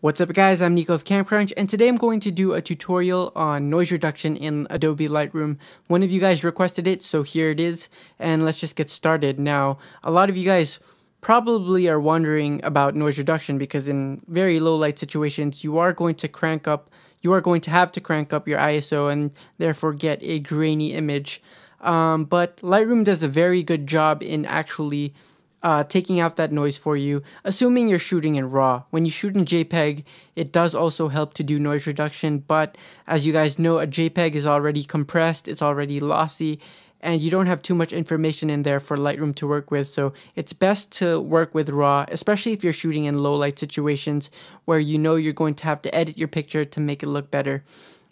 What's up guys, I'm Nico of CamCrunch and today I'm going to do a tutorial on noise reduction in Adobe Lightroom. One of you guys requested it, so here it is, and let's just get started. Now, a lot of you guys probably are wondering about noise reduction because in very low light situations you are going to crank up, you are going to have to crank up your ISO and therefore get a grainy image. Um, but Lightroom does a very good job in actually uh, taking out that noise for you, assuming you're shooting in RAW. When you shoot in JPEG, it does also help to do noise reduction, but as you guys know, a JPEG is already compressed, it's already lossy, and you don't have too much information in there for Lightroom to work with, so it's best to work with RAW, especially if you're shooting in low light situations where you know you're going to have to edit your picture to make it look better.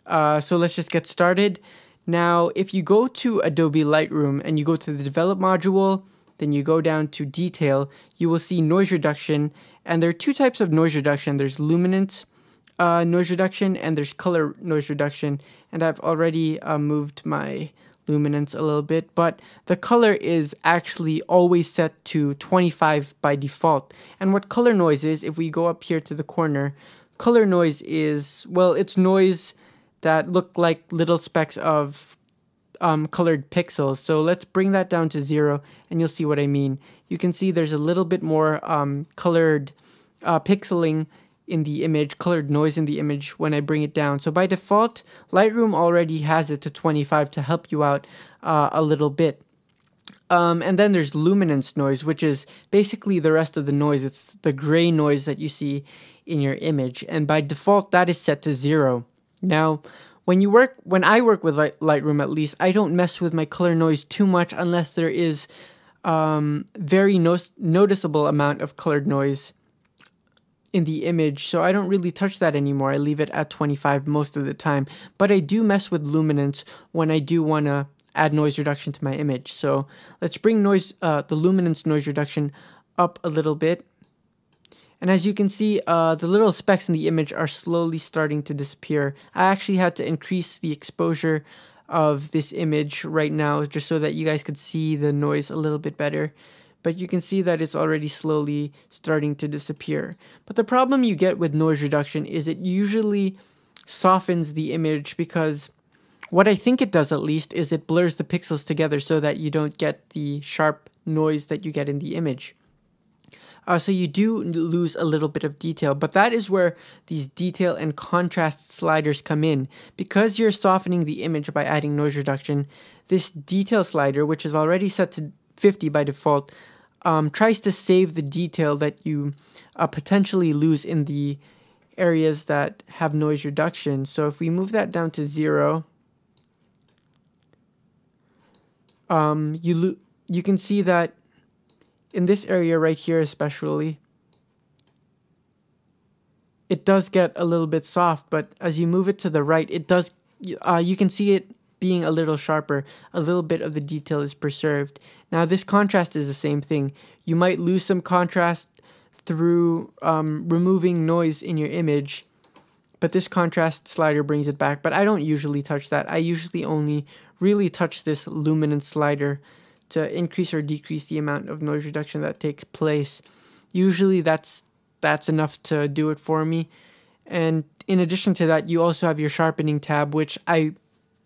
Uh, so let's just get started. Now, if you go to Adobe Lightroom and you go to the Develop module, then you go down to detail, you will see noise reduction. And there are two types of noise reduction. There's luminance uh, noise reduction and there's color noise reduction. And I've already uh, moved my luminance a little bit, but the color is actually always set to 25 by default. And what color noise is, if we go up here to the corner, color noise is, well, it's noise that look like little specks of um, colored pixels. So let's bring that down to zero and you'll see what I mean. You can see there's a little bit more um, colored uh, pixeling in the image, colored noise in the image when I bring it down. So by default, Lightroom already has it to 25 to help you out uh, a little bit. Um, and then there's luminance noise, which is basically the rest of the noise. It's the gray noise that you see in your image. And by default, that is set to zero. Now, when you work when I work with Light, Lightroom at least, I don't mess with my color noise too much unless there is um, very no- noticeable amount of colored noise in the image. So I don't really touch that anymore. I leave it at 25 most of the time. But I do mess with luminance when I do want to add noise reduction to my image. So let's bring noise uh, the luminance noise reduction up a little bit and as you can see, uh, the little specks in the image are slowly starting to disappear. I actually had to increase the exposure of this image right now just so that you guys could see the noise a little bit better. But you can see that it's already slowly starting to disappear. But the problem you get with noise reduction is it usually softens the image because what I think it does at least is it blurs the pixels together so that you don't get the sharp noise that you get in the image. Uh, so you do lose a little bit of detail, but that is where these detail and contrast sliders come in. Because you're softening the image by adding noise reduction, this detail slider, which is already set to 50 by default, um, tries to save the detail that you uh, potentially lose in the areas that have noise reduction. So if we move that down to zero, um, you you can see that in this area right here especially, it does get a little bit soft, but as you move it to the right, it does, uh, you can see it being a little sharper. A little bit of the detail is preserved. Now this contrast is the same thing. You might lose some contrast through um, removing noise in your image, but this contrast slider brings it back. But I don't usually touch that. I usually only really touch this luminance slider to increase or decrease the amount of noise reduction that takes place. Usually that's that's enough to do it for me. And in addition to that, you also have your sharpening tab, which I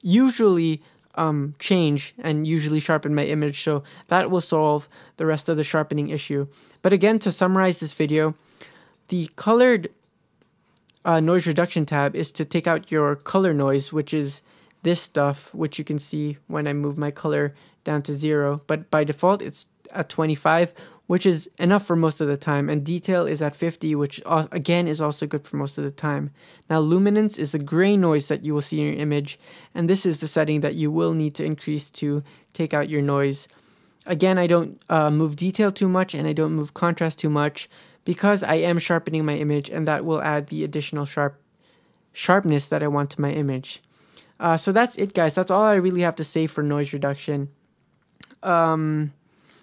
usually um, change and usually sharpen my image, so that will solve the rest of the sharpening issue. But again, to summarize this video, the colored uh, noise reduction tab is to take out your color noise, which is this stuff, which you can see when I move my color down to zero. But by default, it's at 25, which is enough for most of the time. And detail is at 50, which again is also good for most of the time. Now, luminance is the gray noise that you will see in your image. And this is the setting that you will need to increase to take out your noise. Again, I don't uh, move detail too much and I don't move contrast too much because I am sharpening my image and that will add the additional sharp sharpness that I want to my image. Uh, so that's it, guys. That's all I really have to say for noise reduction. Um,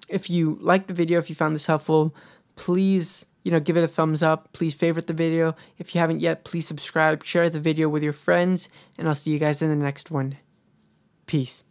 if you liked the video, if you found this helpful, please you know give it a thumbs up. Please favorite the video. If you haven't yet, please subscribe, share the video with your friends, and I'll see you guys in the next one. Peace.